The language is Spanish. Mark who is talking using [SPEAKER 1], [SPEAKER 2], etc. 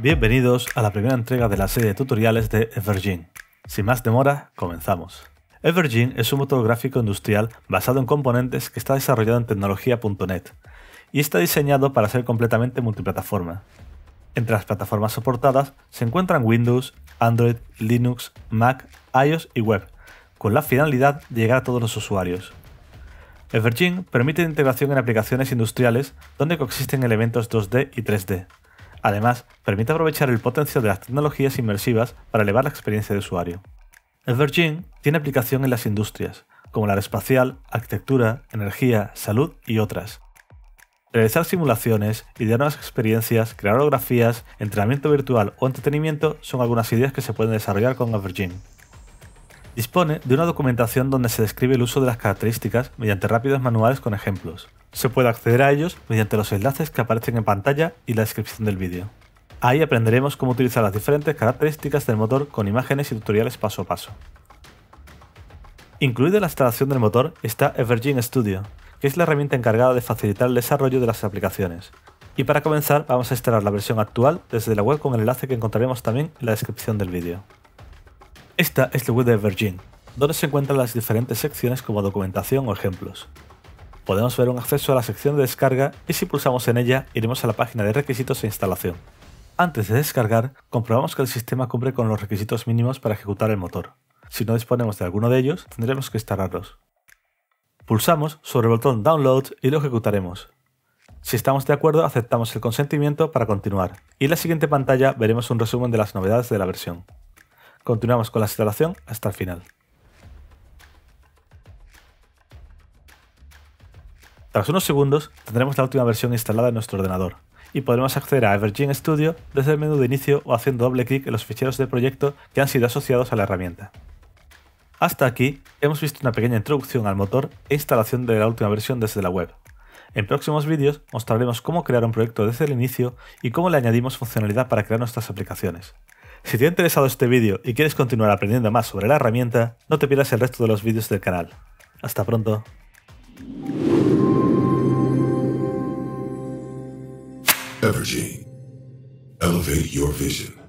[SPEAKER 1] Bienvenidos a la primera entrega de la serie de tutoriales de Evergene. Sin más demora, comenzamos. Evergene es un motor gráfico industrial basado en componentes que está desarrollado en tecnología.net y está diseñado para ser completamente multiplataforma. Entre las plataformas soportadas se encuentran Windows, Android, Linux, Mac, iOS y Web, con la finalidad de llegar a todos los usuarios. Evergene permite integración en aplicaciones industriales donde coexisten elementos 2D y 3D. Además, permite aprovechar el potencial de las tecnologías inmersivas para elevar la experiencia de usuario. Evergene tiene aplicación en las industrias, como la aeroespacial, arquitectura, energía, salud y otras. Realizar simulaciones, idear nuevas experiencias, crear holografías, entrenamiento virtual o entretenimiento son algunas ideas que se pueden desarrollar con Evergene. Dispone de una documentación donde se describe el uso de las características mediante rápidos manuales con ejemplos. Se puede acceder a ellos mediante los enlaces que aparecen en pantalla y la descripción del vídeo. Ahí aprenderemos cómo utilizar las diferentes características del motor con imágenes y tutoriales paso a paso. Incluida la instalación del motor está Evergene Studio, que es la herramienta encargada de facilitar el desarrollo de las aplicaciones. Y para comenzar vamos a instalar la versión actual desde la web con el enlace que encontraremos también en la descripción del vídeo. Esta es la web de Virgin, donde se encuentran las diferentes secciones como documentación o ejemplos. Podemos ver un acceso a la sección de descarga y si pulsamos en ella iremos a la página de requisitos e instalación. Antes de descargar, comprobamos que el sistema cumple con los requisitos mínimos para ejecutar el motor. Si no disponemos de alguno de ellos, tendremos que instalarlos. Pulsamos sobre el botón Download y lo ejecutaremos. Si estamos de acuerdo, aceptamos el consentimiento para continuar, y en la siguiente pantalla veremos un resumen de las novedades de la versión. Continuamos con la instalación hasta el final. Tras unos segundos tendremos la última versión instalada en nuestro ordenador y podremos acceder a Evergene Studio desde el menú de inicio o haciendo doble clic en los ficheros del proyecto que han sido asociados a la herramienta. Hasta aquí hemos visto una pequeña introducción al motor e instalación de la última versión desde la web. En próximos vídeos mostraremos cómo crear un proyecto desde el inicio y cómo le añadimos funcionalidad para crear nuestras aplicaciones. Si te ha interesado este vídeo y quieres continuar aprendiendo más sobre la herramienta, no te pierdas el resto de los vídeos del canal. Hasta pronto. Evergy. Elevate your vision.